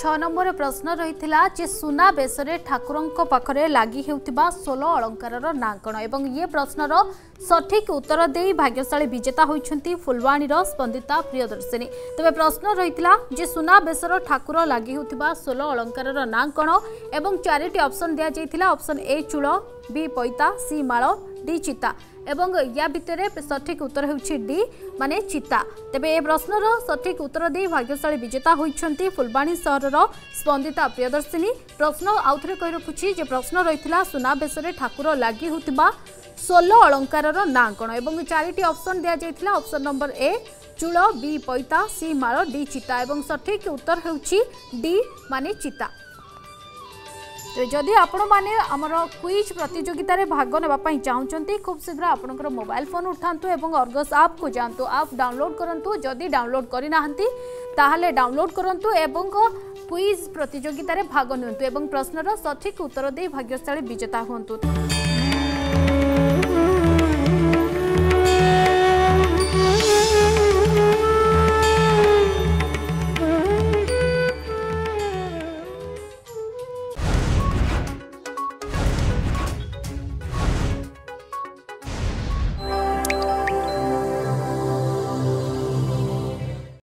ছ নম্বর প্রশ্ন রয়েছে যে সুনাবেশে ঠাকুর পাখে লাগি হেউথিবা ষোল অলঙ্কারর না কণ এবং ইয়ে প্রশ্নর সঠিক উত্তর দিয়ে ভাগ্যশালী বিজেতা হয়েছেন ফুলবাণীর স্পন্দিতা প্রিয়দর্শিনী তবে প্রশ্ন রয়েছে যে সুনাবেশর ঠাকুর লাগি হেউথিবা ষোল অলঙ্কারর না কণ এবং চারিটি অপশন দিয়া যাই অপশন এ চূড় বি পৈতা সি মাড় ডি চিতা এবং ইয়া ভিতরে সঠিক উত্তর হচ্ছে ডি মানে চিতা তবে এ প্রশ্নর সঠিক উত্তর দিয়ে ভাগ্যশালী বিজেতা হয়েছেন ফুলবাণী সহরর স্পন্দিতা প্রিয়দর্শিনী প্রশ্ন আউথরে কই রাখুছি যে প্রশ্ন রয়েছে সুনাবেশে ঠাকুর লাগি হওয়া ষোল অলঙ্কারর না কোণ এবং চারিটি অপশন দিয়া যাই অপশন নম্বর এ চূল বি পৈতা সি মাল ডি চিতা এবং সঠিক উত্তর হচ্ছে ডি মানে চিতা ତେବେ ଯଦି ଆପଣମାନେ ଆମର କୁଇଜ୍ ପ୍ରତିଯୋଗିତାରେ ଭାଗ ନେବା ପାଇଁ ଚାହୁଁଛନ୍ତି ଖୁବ୍ ଶୀଘ୍ର ଆପଣଙ୍କର ମୋବାଇଲ ଫୋନ୍ ଉଠାନ୍ତୁ ଏବଂ ଅର୍ଗସ୍ ଆପ୍କୁ ଯାଆନ୍ତୁ ଆପ୍ ଡାଉନଲୋଡ୍ କରନ୍ତୁ ଯଦି ଡାଉନଲୋଡ୍ କରିନାହାନ୍ତି ତାହେଲେ ଡାଉନଲୋଡ୍ କରନ୍ତୁ ଏବଂ କୁଇଜ୍ ପ୍ରତିଯୋଗିତାରେ ଭାଗ ନିଅନ୍ତୁ ଏବଂ ପ୍ରଶ୍ନର ସଠିକ୍ ଉତ୍ତର ଦେଇ ଭାଗ୍ୟଶାଳୀ ବିଜେତା ହୁଅନ୍ତୁ